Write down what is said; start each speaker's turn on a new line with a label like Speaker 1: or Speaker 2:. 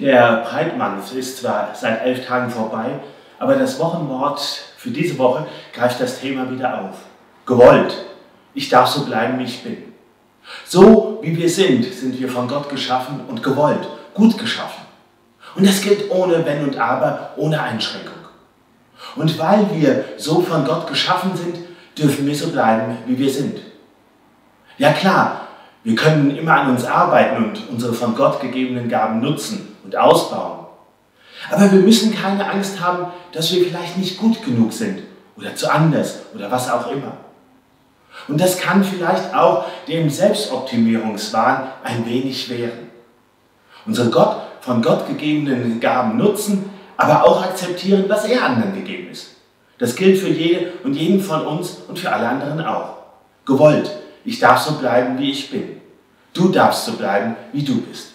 Speaker 1: Der Breitmann ist zwar seit elf Tagen vorbei, aber das Wochenwort für diese Woche greift das Thema wieder auf. Gewollt. Ich darf so bleiben, wie ich bin. So wie wir sind, sind wir von Gott geschaffen und gewollt, gut geschaffen. Und das gilt ohne Wenn und Aber, ohne Einschränkung. Und weil wir so von Gott geschaffen sind, dürfen wir so bleiben, wie wir sind. Ja klar, wir können immer an uns arbeiten und unsere von Gott gegebenen Gaben nutzen und ausbauen. Aber wir müssen keine Angst haben, dass wir vielleicht nicht gut genug sind oder zu anders oder was auch immer. Und das kann vielleicht auch dem Selbstoptimierungswahn ein wenig wehren. Unsere Gott, von Gott gegebenen Gaben nutzen, aber auch akzeptieren, was er anderen gegeben ist. Das gilt für jede und jeden von uns und für alle anderen auch. Gewollt, ich darf so bleiben, wie ich bin. Du darfst so bleiben, wie du bist.